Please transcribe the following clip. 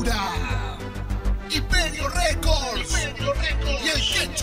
cultura. Imperio Records. Imperio Records. Y el que